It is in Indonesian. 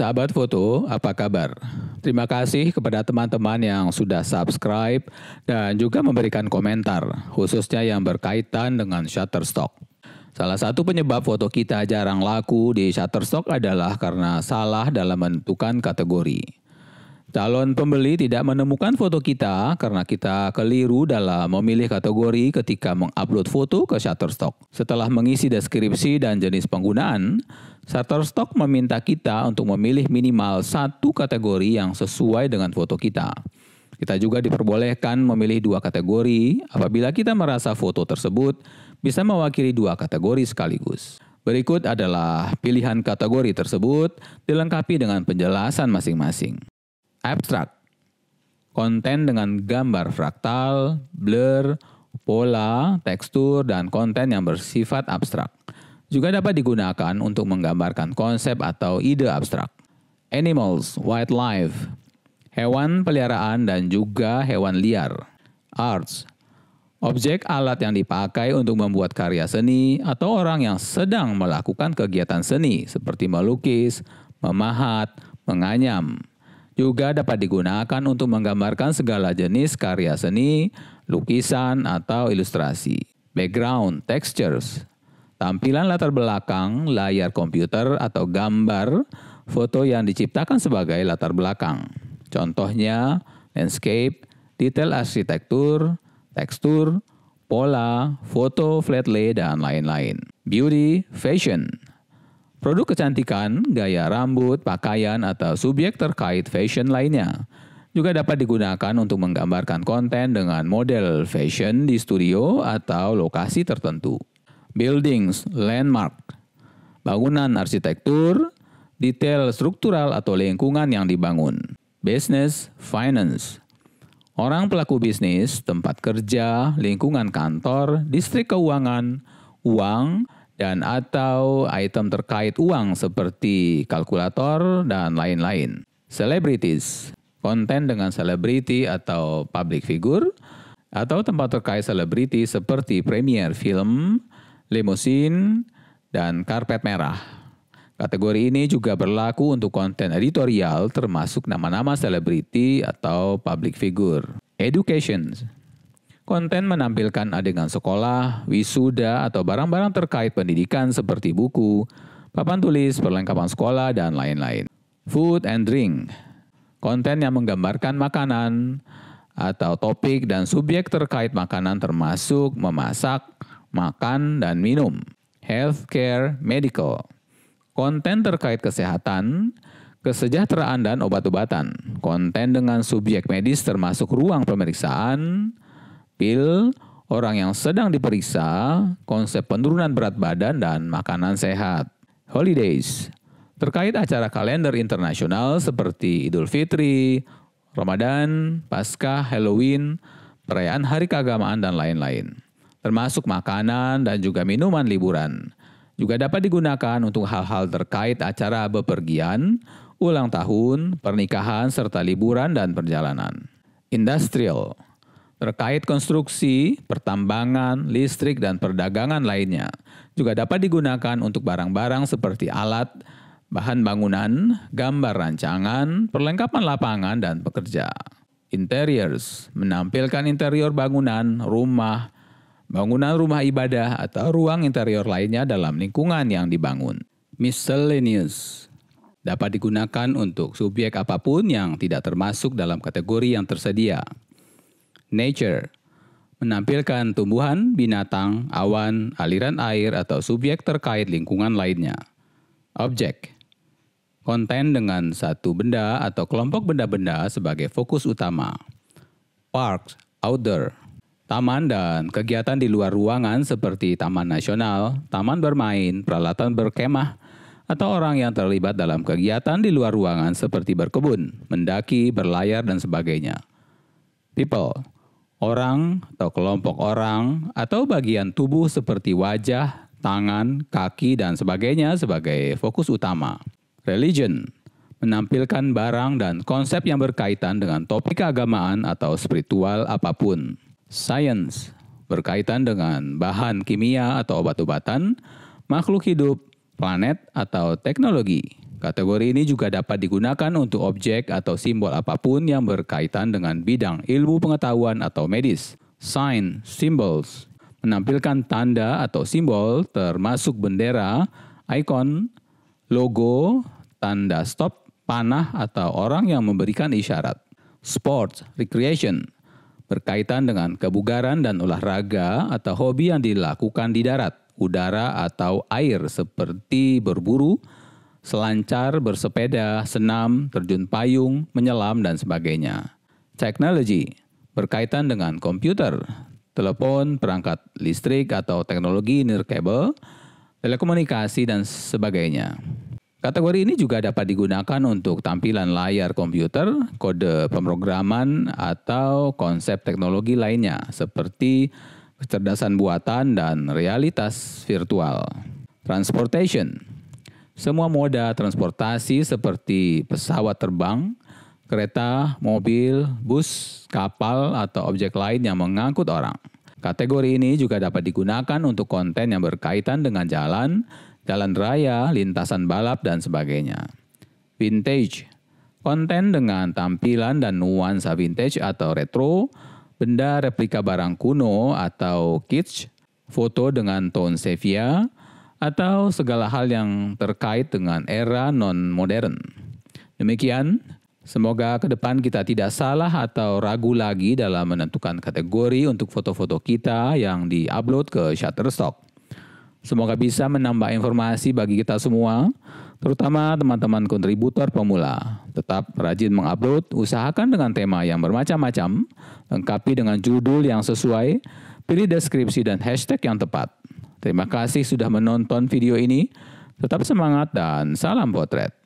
Sahabat foto, apa kabar? Terima kasih kepada teman-teman yang sudah subscribe dan juga memberikan komentar, khususnya yang berkaitan dengan Shutterstock. Salah satu penyebab foto kita jarang laku di Shutterstock adalah karena salah dalam menentukan kategori. Calon pembeli tidak menemukan foto kita karena kita keliru dalam memilih kategori ketika mengupload foto ke Shutterstock. Setelah mengisi deskripsi dan jenis penggunaan, Shutterstock meminta kita untuk memilih minimal satu kategori yang sesuai dengan foto kita. Kita juga diperbolehkan memilih dua kategori apabila kita merasa foto tersebut bisa mewakili dua kategori sekaligus. Berikut adalah pilihan kategori tersebut dilengkapi dengan penjelasan masing-masing. Abstrak. Konten dengan gambar fraktal, blur, pola, tekstur, dan konten yang bersifat abstrak. Juga dapat digunakan untuk menggambarkan konsep atau ide abstrak. Animals, wildlife, hewan peliharaan dan juga hewan liar. Arts, objek alat yang dipakai untuk membuat karya seni atau orang yang sedang melakukan kegiatan seni seperti melukis, memahat, menganyam juga dapat digunakan untuk menggambarkan segala jenis karya seni, lukisan, atau ilustrasi. Background, textures, tampilan latar belakang, layar komputer atau gambar, foto yang diciptakan sebagai latar belakang. Contohnya, landscape, detail arsitektur, tekstur, pola, foto flat lay, dan lain-lain. Beauty, fashion, Produk kecantikan, gaya rambut, pakaian, atau subjek terkait fashion lainnya juga dapat digunakan untuk menggambarkan konten dengan model fashion di studio atau lokasi tertentu. Buildings, landmark, bangunan arsitektur, detail struktural atau lingkungan yang dibangun. Business, finance, orang pelaku bisnis, tempat kerja, lingkungan kantor, distrik keuangan, uang, dan atau item terkait uang seperti kalkulator dan lain-lain. Celebrities, konten dengan selebriti atau public figure, atau tempat terkait selebriti seperti premier film, limousine, dan karpet merah. Kategori ini juga berlaku untuk konten editorial termasuk nama-nama selebriti atau public figure. Education, Konten menampilkan adegan sekolah, wisuda, atau barang-barang terkait pendidikan seperti buku, papan tulis, perlengkapan sekolah, dan lain-lain. Food and drink. Konten yang menggambarkan makanan atau topik dan subjek terkait makanan termasuk memasak, makan, dan minum. Healthcare, medical. Konten terkait kesehatan, kesejahteraan, dan obat-obatan. Konten dengan subjek medis termasuk ruang pemeriksaan, pil, orang yang sedang diperiksa, konsep penurunan berat badan, dan makanan sehat. Holidays terkait acara kalender internasional seperti Idul Fitri, Ramadan, Paskah, Halloween, perayaan hari keagamaan, dan lain-lain. Termasuk makanan dan juga minuman liburan. Juga dapat digunakan untuk hal-hal terkait acara bepergian, ulang tahun, pernikahan, serta liburan dan perjalanan. Industrial terkait konstruksi, pertambangan, listrik, dan perdagangan lainnya. Juga dapat digunakan untuk barang-barang seperti alat, bahan bangunan, gambar rancangan, perlengkapan lapangan, dan pekerja. Interiors menampilkan interior bangunan, rumah, bangunan rumah ibadah, atau ruang interior lainnya dalam lingkungan yang dibangun. Miscellaneous dapat digunakan untuk subjek apa pun yang tidak termasuk dalam kategori yang tersedia. Nature menampilkan tumbuhan, binatang, awan, aliran air, atau subjek terkait lingkungan lainnya. Objek konten dengan satu benda atau kelompok benda-benda sebagai fokus utama. Parks, outdoor, taman dan kegiatan di luar ruangan seperti taman nasional, taman bermain, peralatan berkemah, atau orang yang terlibat dalam kegiatan di luar ruangan seperti berkebun, mendaki, berlayar, dan sebagainya. People, orang atau kelompok orang atau bagian tubuh seperti wajah, tangan, kaki, dan sebagainya sebagai fokus utama. Religion menampilkan barang dan konsep yang berkaitan dengan topik keagamaan atau spiritual apa pun. Science berkaitan dengan bahan kimia atau obat-obatan, makhluk hidup, planet, atau teknologi. Kategori ini juga dapat digunakan untuk objek atau simbol apa pun yang berkaitan dengan bidang ilmu pengetahuan atau medis. Sign, symbols, menampilkan tanda atau simbol termasuk bendera, ikon, logo, tanda stop, panah, atau orang yang memberikan isyarat. Sports, recreation, berkaitan dengan kebugaran dan olahraga atau hobi yang dilakukan di darat, udara, atau air seperti berburu, selancar, bersepeda, senam, terjun payung, menyelam, dan sebagainya. Technology berkaitan dengan komputer, telepon, perangkat listrik atau teknologi nirkabel, telekomunikasi, dan sebagainya. Kategori ini juga dapat digunakan untuk tampilan layar komputer, kode pemrograman, atau konsep teknologi lainnya seperti kecerdasan buatan dan realitas virtual. Transportation semua moda transportasi seperti pesawat terbang, kereta, mobil, bus, kapal, atau objek lain yang mengangkut orang. Kategori ini juga dapat digunakan untuk konten yang berkaitan dengan jalan, jalan raya, lintasan balap, dan sebagainya. Vintage Konten dengan tampilan dan nuansa vintage atau retro, benda replika barang kuno atau kitsch, foto dengan tone sepia, atau segala hal yang terkait dengan era non-modern. Demikian, semoga ke depan kita tidak salah atau ragu lagi dalam menentukan kategori untuk foto-foto kita yang di-upload ke Shutterstock. Semoga bisa menambah informasi bagi kita semua, terutama teman-teman kontributor pemula. Tetap rajin mengupload, usahakan dengan tema yang bermacam-macam, lengkapi dengan judul yang sesuai, pilih deskripsi dan hashtag yang tepat. Terima kasih sudah menonton video ini. Tetap semangat dan salam potret.